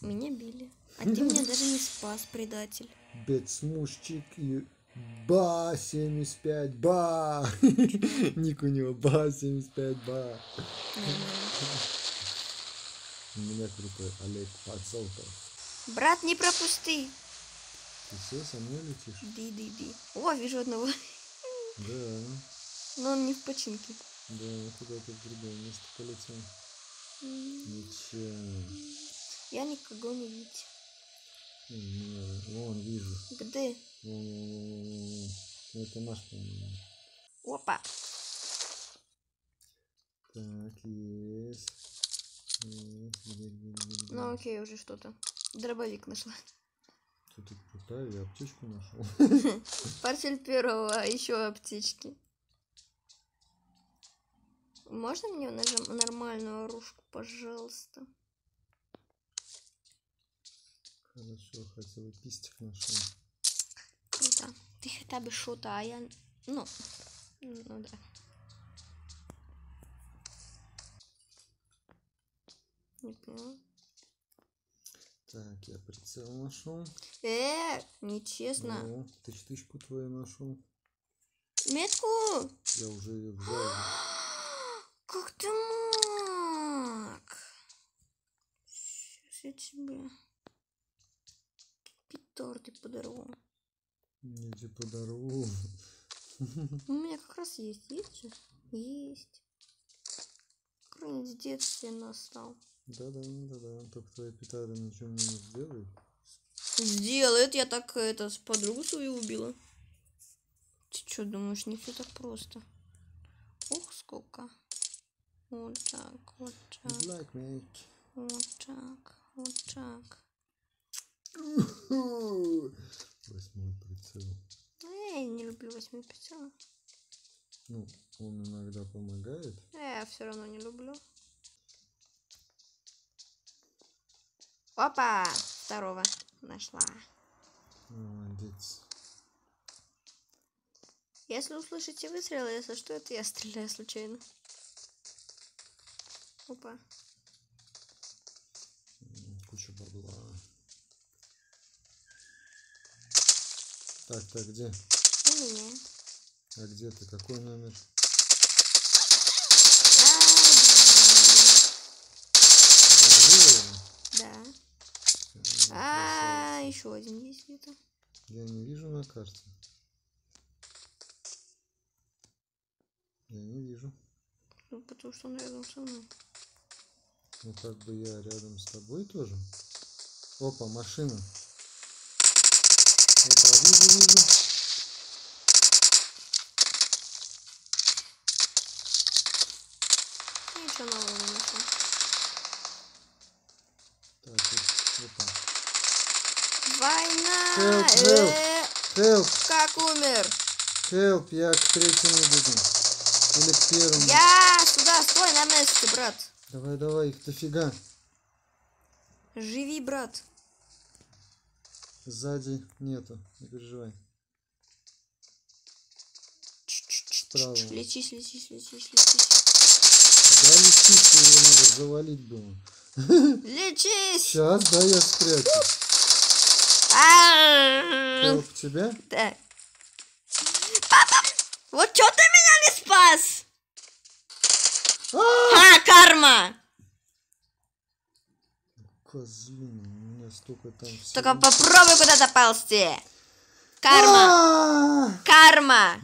Меня били. А ты меня даже не спас, предатель. Бецмушчик и Ба 75, ба! Ник у него Ба 75, ба. У меня крутой Олег Подзолтов. Брат, не пропусти. Ты все со мной летишь? Ди, ди, ди. О, вижу одного. Да, Но он не в починке. да, куда-то в другое место полетел. Ничего. Я никого не видел. Вон, вижу. Где? Это наш, по-моему. Опа. Так, есть. Где? Ну окей, уже что-то. Дробовик нашла. Что-то крутая, я аптечку нашел. Парсель первого, а еще аптечки. Можно мне нажим нормальную оружку, пожалуйста? Хорошо, хотя бы пистик нашел. Круто. Ты хотя бы что-то, а я... Ну, ну да. Не поняла. Так, я прицел нашел. Э, нечестно. О, тысячку твою нашел. Метку! Я уже ее взял. Как ты мог? Сейчас я тебе петорды подорву. Я тебе подорву. У меня как раз есть, есть же? Есть. Конец детства настал. Да-да, да-да. Только твоя петарда ничего мне не сделает. Сделает, я так это с подругу свою убила. Ты что думаешь, не все так просто? Ух, сколько. Вот так, вот так, Like вот так, вот так. Восьмой прицел. Ну, я не люблю восьми прицелов. Ну, он иногда помогает. Я все равно не люблю. Опа! Второго нашла. Молодец. Если услышите выстрелы, если что, это я стреляю случайно. Опа. Куча бабла. Так, так, где? У меня. А где ты? Какой номер? Да. А, еще один есть где-то. Я не вижу на карте. Я не вижу. Ну, потому что он рядом со мной. Ну как бы я рядом с тобой тоже. Опа, машина. Вижу, вижу. Ничего нового не нашла. Так, вот, опа. Война! Help. Э, Help, Как умер? help, я к третьему бегу. Или к первому. Я сюда, стой на месте, брат. Давай, давай, их дофига. Живи, брат. Сзади нету, не переживай. Справа. Лечись, лечись, лечись, лечись. Да летит, его надо завалить было. Лечись! Сейчас, да, я спрячусь. А, Help тебя? Так. Папа! Вот что ты меня не спас? А, карма! Козлина, у меня столько там всего. Только попробуй куда-то ползти. Карма! А! Карма!